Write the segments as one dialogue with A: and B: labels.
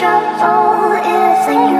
A: Would it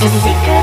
A: Jessica.